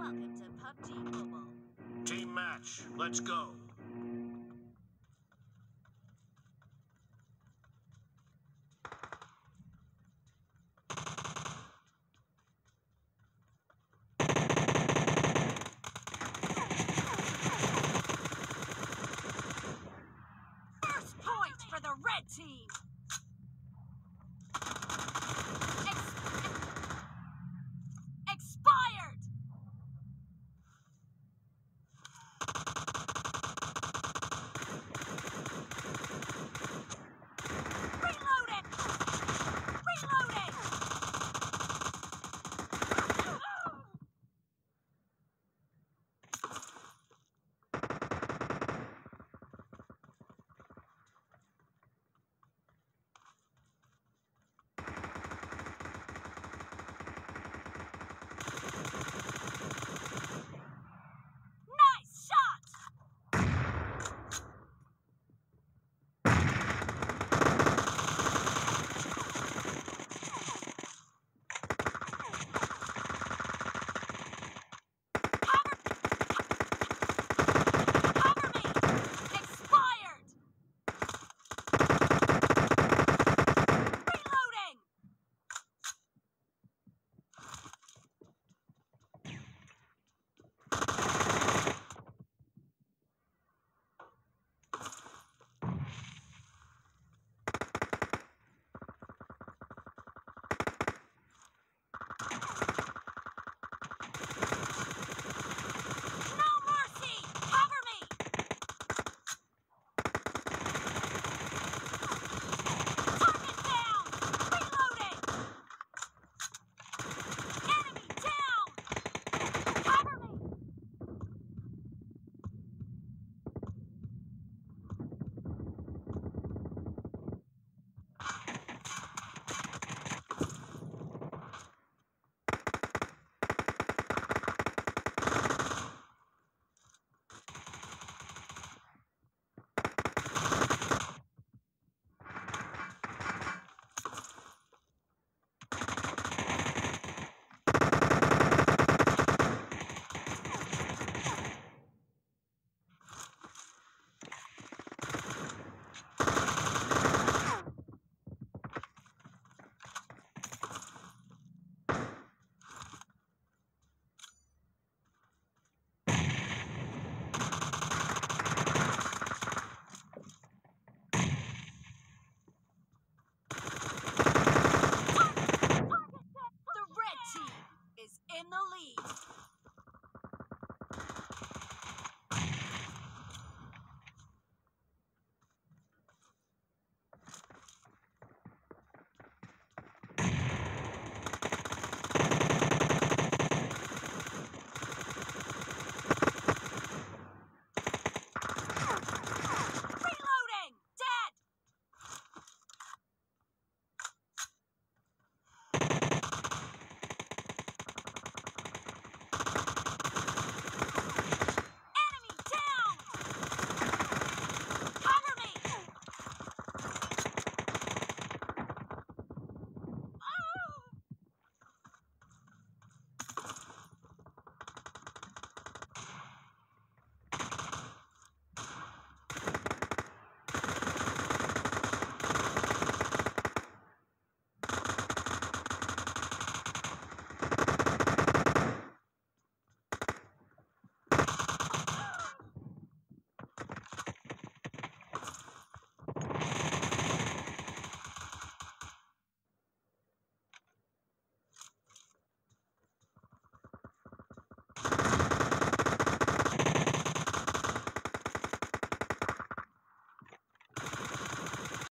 Welcome to PUBG Mobile. Team match, let's go.